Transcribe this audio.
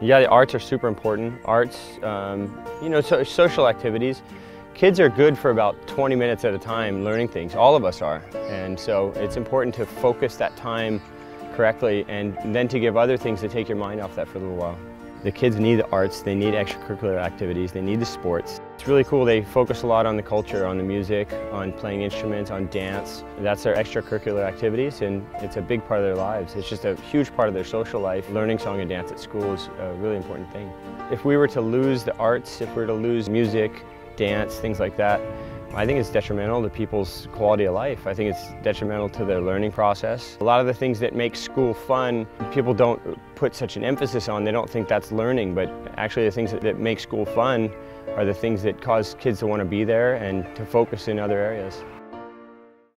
Yeah, the arts are super important. Arts, um, you know, so, social activities. Kids are good for about 20 minutes at a time learning things. All of us are. And so it's important to focus that time correctly and then to give other things to take your mind off that for a little while. The kids need the arts, they need extracurricular activities, they need the sports. It's really cool, they focus a lot on the culture, on the music, on playing instruments, on dance. That's their extracurricular activities and it's a big part of their lives. It's just a huge part of their social life. Learning song and dance at school is a really important thing. If we were to lose the arts, if we were to lose music, dance, things like that, I think it's detrimental to people's quality of life. I think it's detrimental to their learning process. A lot of the things that make school fun, people don't put such an emphasis on. They don't think that's learning, but actually the things that, that make school fun are the things that cause kids to want to be there and to focus in other areas.